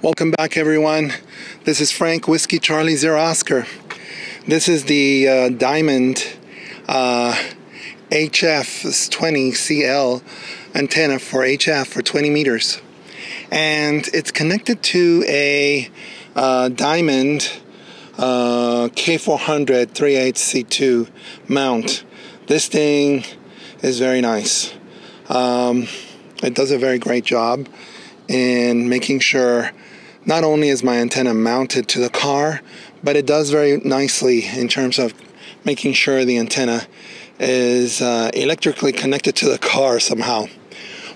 Welcome back, everyone. This is Frank Whiskey Charlie Zero Oscar. This is the uh, Diamond uh, HF20CL antenna for HF for 20 meters, and it's connected to a uh, Diamond uh, K400 38C2 mount. This thing is very nice. Um, it does a very great job in making sure not only is my antenna mounted to the car, but it does very nicely in terms of making sure the antenna is uh, electrically connected to the car somehow.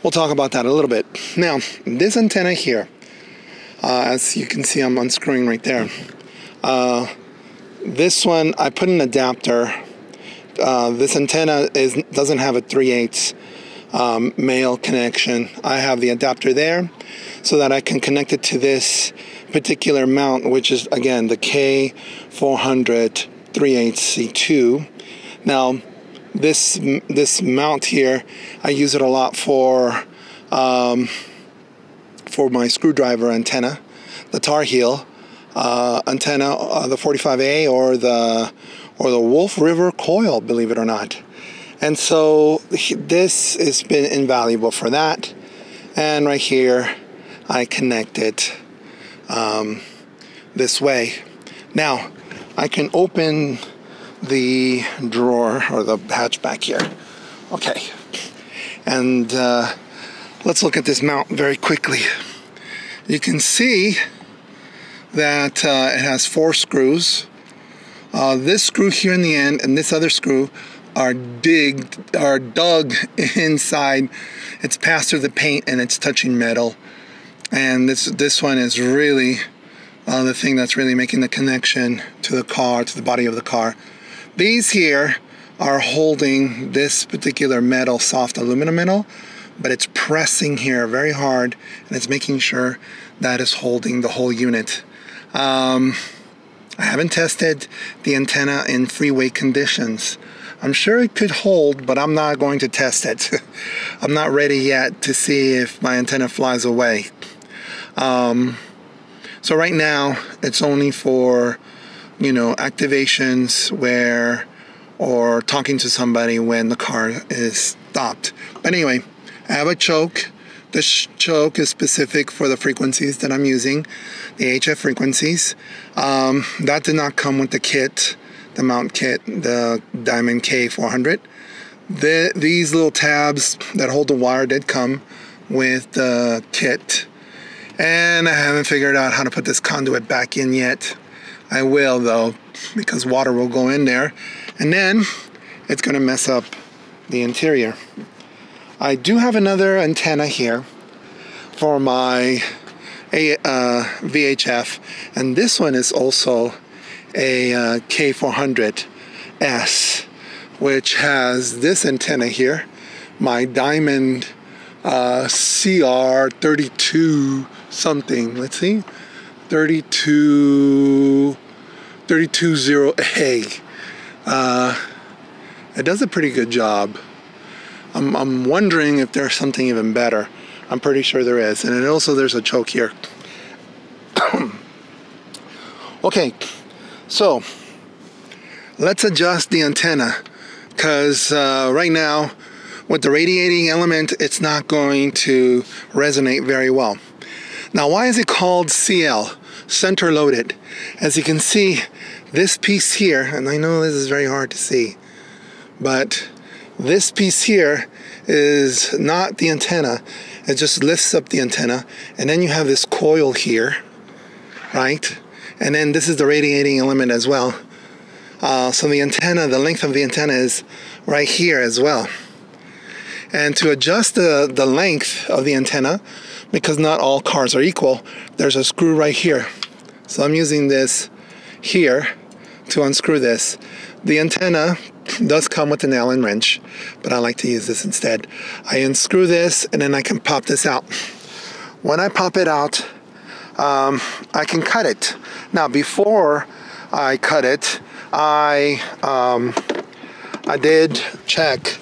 We'll talk about that a little bit. Now, this antenna here, uh, as you can see, I'm unscrewing right there. Uh, this one, I put an adapter. Uh, this antenna is doesn't have a 3 8 um, male connection. I have the adapter there so that I can connect it to this particular mount, which is again the K400 38C2. Now, this this mount here, I use it a lot for um, for my screwdriver antenna, the Tar Heel uh, antenna, uh, the 45A or the or the Wolf River coil, believe it or not. And so this has been invaluable for that. And right here, I connect it um, this way. Now, I can open the drawer or the hatch back here. Okay. And uh, let's look at this mount very quickly. You can see that uh, it has four screws. Uh, this screw here in the end and this other screw are digged are dug inside. It's passed through the paint and it's touching metal. And this this one is really uh, the thing that's really making the connection to the car to the body of the car. These here are holding this particular metal soft aluminum metal but it's pressing here very hard and it's making sure that is holding the whole unit. Um, I haven't tested the antenna in freeway conditions I'm sure it could hold, but I'm not going to test it. I'm not ready yet to see if my antenna flies away. Um, so right now, it's only for, you know, activations where, or talking to somebody when the car is stopped. But anyway, I have a choke. This choke is specific for the frequencies that I'm using, the HF frequencies. Um, that did not come with the kit the mount kit, the Diamond K400. The, these little tabs that hold the wire did come with the kit. And I haven't figured out how to put this conduit back in yet. I will though, because water will go in there. And then it's gonna mess up the interior. I do have another antenna here for my a, uh, VHF, and this one is also a uh, K400S, which has this antenna here, my Diamond uh, CR32 something. Let's see, 32 320A. Uh, it does a pretty good job. I'm, I'm wondering if there's something even better. I'm pretty sure there is. And also there's a choke here. okay, so let's adjust the antenna because uh, right now with the radiating element it's not going to resonate very well. Now why is it called CL? Center loaded. As you can see this piece here, and I know this is very hard to see, but this piece here is not the antenna. It just lifts up the antenna and then you have this coil here, right? And then this is the radiating element as well. Uh, so the antenna, the length of the antenna is right here as well. And to adjust the, the length of the antenna, because not all cars are equal, there's a screw right here. So I'm using this here to unscrew this. The antenna does come with an Allen wrench, but I like to use this instead. I unscrew this and then I can pop this out. When I pop it out, um, I can cut it. Now before I cut it, I, um, I did check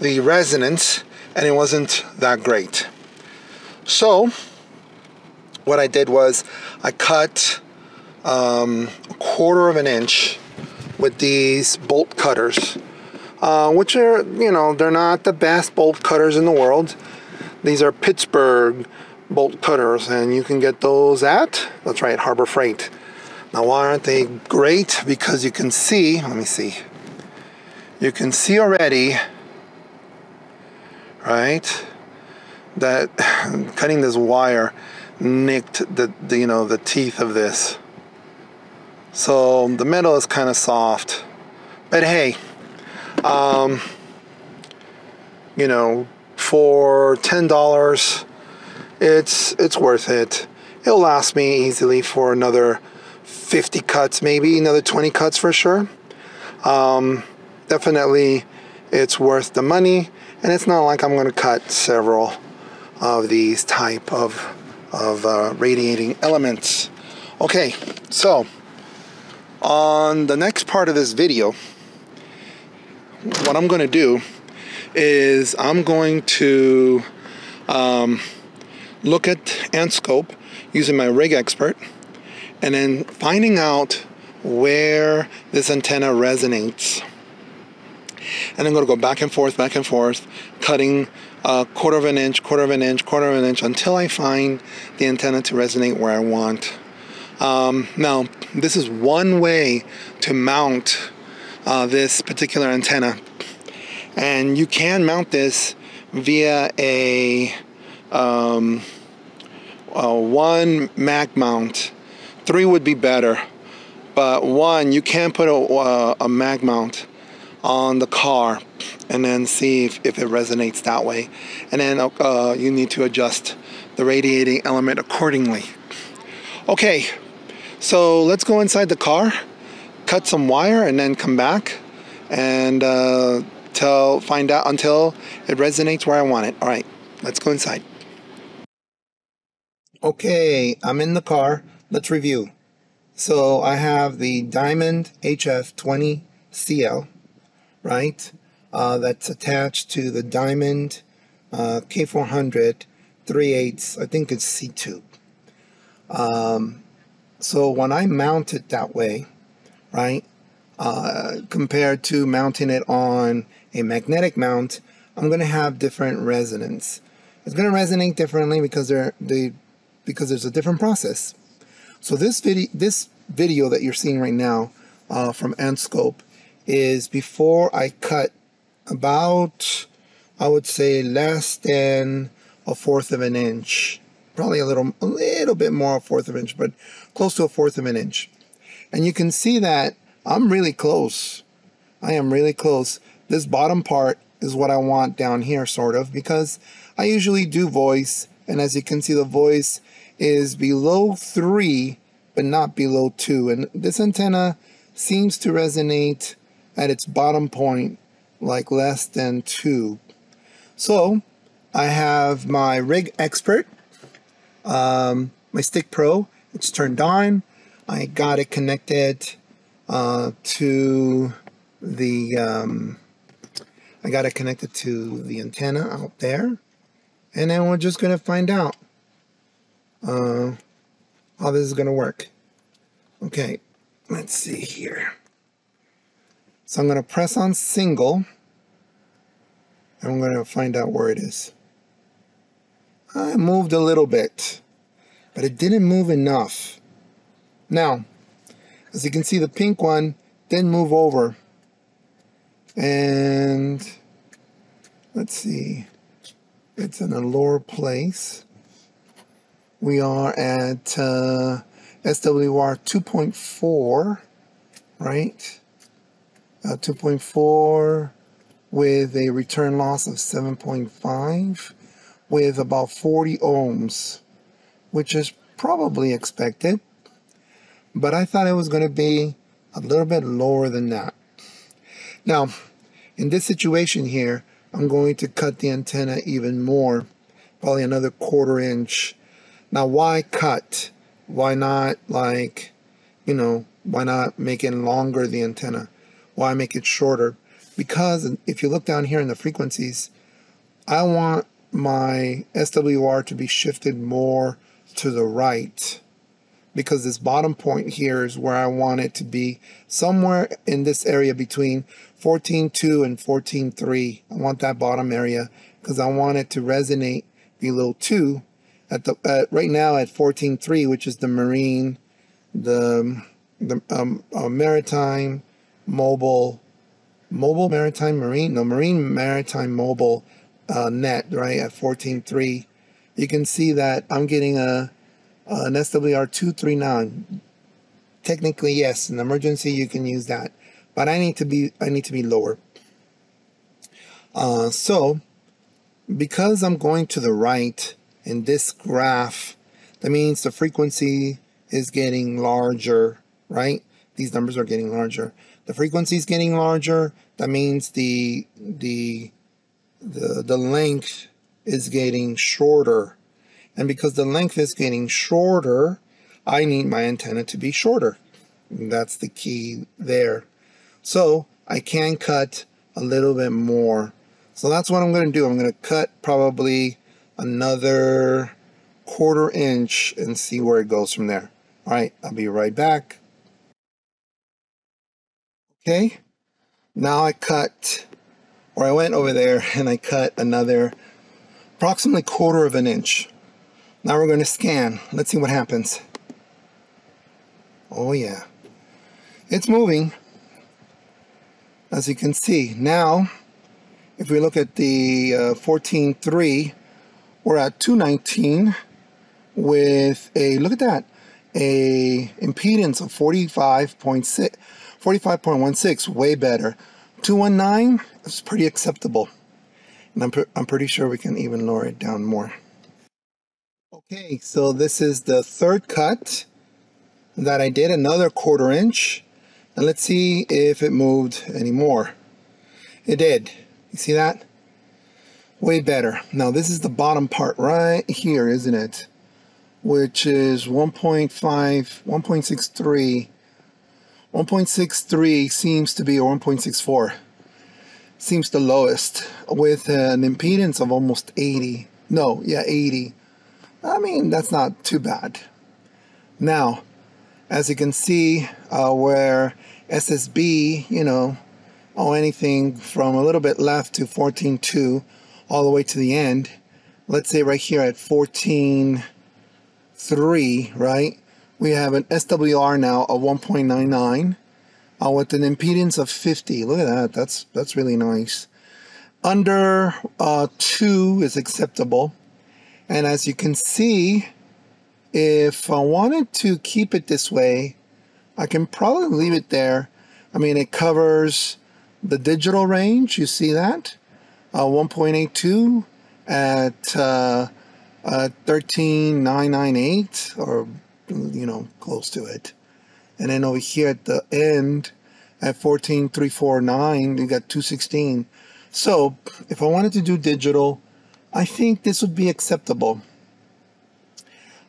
the resonance and it wasn't that great. So what I did was I cut um, a quarter of an inch with these bolt cutters, uh, which are, you know, they're not the best bolt cutters in the world. These are Pittsburgh bolt cutters, and you can get those at, that's right, Harbor Freight. Now, why aren't they great? Because you can see, let me see, you can see already, right, that cutting this wire nicked the, the you know the teeth of this so the metal is kind of soft but hey um, you know for ten dollars it's it's worth it it'll last me easily for another 50 cuts maybe another 20 cuts for sure um, definitely it's worth the money and it's not like I'm going to cut several of these type of, of uh, radiating elements. Okay, so on the next part of this video, what I'm going to do is I'm going to um, look at Antscope using my rig expert and then finding out where this antenna resonates. And I'm going to go back and forth, back and forth, cutting a quarter of an inch, quarter of an inch, quarter of an inch until I find the antenna to resonate where I want. Um, now, this is one way to mount uh, this particular antenna. And you can mount this via a, um, a one mag mount. Three would be better, but one, you can put a, a mag mount on the car and then see if, if it resonates that way. And then uh, you need to adjust the radiating element accordingly. Okay, so let's go inside the car, cut some wire, and then come back and uh, tell, find out until it resonates where I want it. All right, let's go inside. Okay, I'm in the car. Let's review. So I have the Diamond HF20CL right? Uh, that's attached to the Diamond uh, K400 3 8 I think it's C tube. Um, so when I mount it that way, right, uh, compared to mounting it on a magnetic mount, I'm going to have different resonance. It's going to resonate differently because they're they because there's a different process. So this video this video that you're seeing right now uh, from Antscope is before I cut about, I would say less than a fourth of an inch. Probably a little, a little bit more a fourth of an inch, but close to a fourth of an inch. And you can see that I'm really close. I am really close. This bottom part is what I want down here, sort of, because I usually do voice, and as you can see, the voice is below three, but not below two. And this antenna seems to resonate at its bottom point like less than 2. So I have my rig expert, um, my stick pro, it's turned on. I got it connected uh, to the um, I got it connected to the antenna out there and then we're just gonna find out uh, how this is gonna work okay let's see here so I'm going to press on single and I'm going to find out where it is. I moved a little bit, but it didn't move enough. Now, as you can see, the pink one didn't move over. And let's see, it's in a lower place. We are at uh, SWR 2.4, right? uh, 2.4 with a return loss of 7.5 with about 40 ohms, which is probably expected. But I thought it was going to be a little bit lower than that. Now, in this situation here, I'm going to cut the antenna even more, probably another quarter inch. Now, why cut? Why not like, you know, why not make it longer the antenna? why make it shorter because if you look down here in the frequencies I want my SWR to be shifted more to the right because this bottom point here is where I want it to be somewhere in this area between 14.2 and 14.3. I want that bottom area because I want it to resonate below 2 at the right now at 14.3 which is the marine the the um, uh, maritime mobile mobile maritime marine no marine maritime mobile uh, net right at 14.3 you can see that I'm getting a an SWR 239 technically yes in emergency you can use that but I need to be I need to be lower. Uh, so because I'm going to the right in this graph that means the frequency is getting larger right? These numbers are getting larger. The frequency is getting larger. That means the the the, the length is getting shorter and because the length is getting shorter, I need my antenna to be shorter. And that's the key there. So I can cut a little bit more. So that's what I'm going to do. I'm going to cut probably another quarter inch and see where it goes from there. All right, I'll be right back. Okay, now I cut, or I went over there and I cut another approximately quarter of an inch. Now we're going to scan. Let's see what happens. Oh yeah. It's moving. As you can see. Now, if we look at the uh, 14.3, we're at 219 with a, look at that, a impedance of 45.6, 45.16, way better. 219 is pretty acceptable. And I'm, I'm pretty sure we can even lower it down more. Okay, so this is the third cut that I did, another quarter inch. And let's see if it moved anymore. It did. You see that? Way better. Now this is the bottom part right here, isn't it? Which is 1.5, 1.63. 1.63 seems to be, or 1.64, seems the lowest with an impedance of almost 80. No, yeah, 80. I mean, that's not too bad. Now, as you can see, uh, where SSB, you know, oh, anything from a little bit left to 14.2 all the way to the end, let's say right here at 14.3, right, we have an SWR now of 1.99 uh, with an impedance of 50. Look at that. That's, that's really nice. Under uh, 2 is acceptable. And as you can see, if I wanted to keep it this way, I can probably leave it there. I mean, it covers the digital range. You see that? Uh, 1.82 at uh, uh, 13998 or, you know, close to it. And then over here at the end at 14349, you got 216. So if I wanted to do digital, I think this would be acceptable.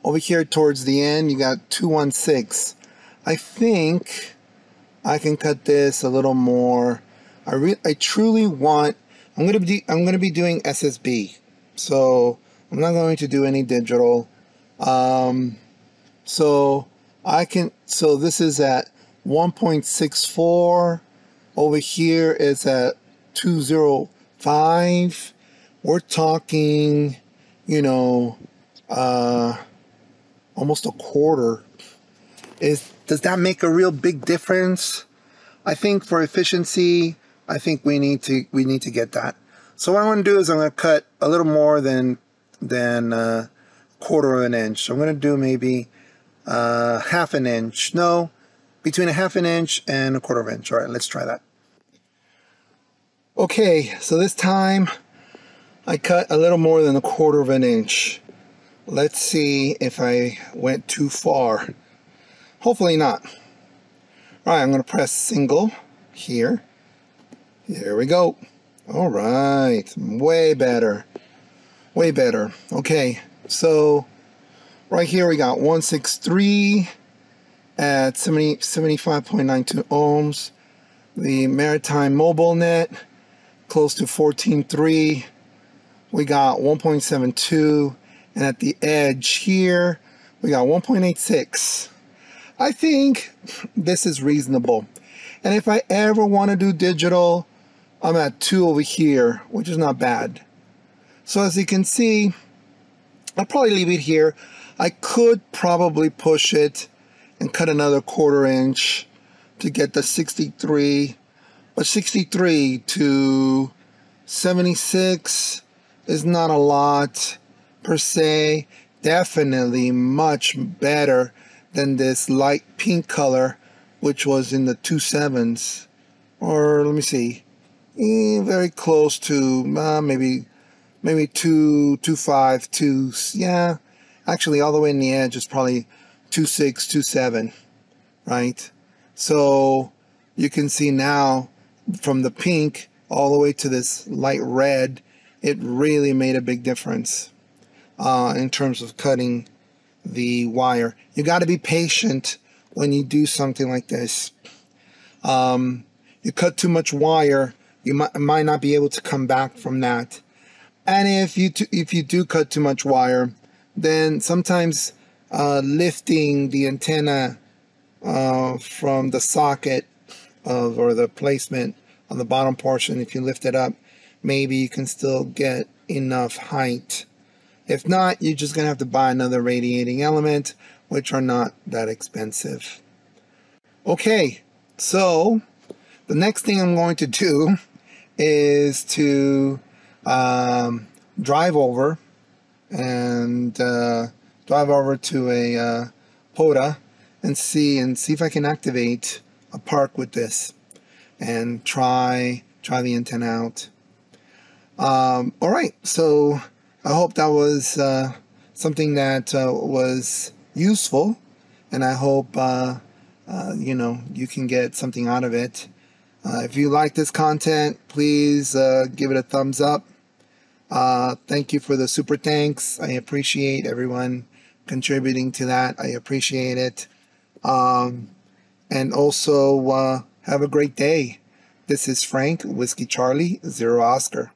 Over here towards the end, you got 216. I think I can cut this a little more. I re I truly want, I'm going to be, I'm to be doing SSB. So I'm not going to do any digital. Um, so I can, so this is at 1.64. Over here is at 205 we're talking, you know, uh, almost a quarter. Is does that make a real big difference? I think for efficiency, I think we need to we need to get that. So what I'm going to do is I'm going to cut a little more than than a uh, quarter of an inch. So I'm going to do maybe uh, half an inch. No, between a half an inch and a quarter of an inch. All right, let's try that. Okay, so this time I cut a little more than a quarter of an inch. Let's see if I went too far. Hopefully not. All right, I'm going to press single here. Here we go. All right, way better. Way better. Okay, so right here we got 163 at 70, 75.92 ohms. The Maritime Mobile Net close to 14.3 we got 1.72 and at the edge here We got 1.86. I think this is reasonable. And if I ever want to do digital, I'm at 2 over here, which is not bad. So as you can see, I'll probably leave it here. I could probably push it and cut another quarter inch to get the 63. But 63 to 76 is not a lot per se. Definitely much better than this light pink color, which was in the two sevens. Or let me see, eh, very close to uh, maybe maybe two two five two yeah actually all the way in the edge is probably two six two seven right so you can see now from the pink all the way to this light red it really made a big difference uh, in terms of cutting the wire. You got to be patient when you do something like this. Um, you cut too much wire you might, might not be able to come back from that. And if you if you do cut too much wire, then sometimes uh, lifting the antenna uh, from the socket of or the placement on the bottom portion, if you lift it up, maybe you can still get enough height. If not, you're just going to have to buy another radiating element, which are not that expensive. Okay, so the next thing I'm going to do is to um, drive over and uh, drive over to a uh, POTA and see and see if I can activate a park with this and try try the antenna out. Um, all right, so I hope that was uh, something that uh, was useful, and I hope uh, uh, you know you can get something out of it. Uh, if you like this content, please uh, give it a thumbs up. Thank you for the super thanks. I appreciate everyone contributing to that. I appreciate it. Um, and also, have a great day. This is Frank, Whiskey Charlie, Zero Oscar.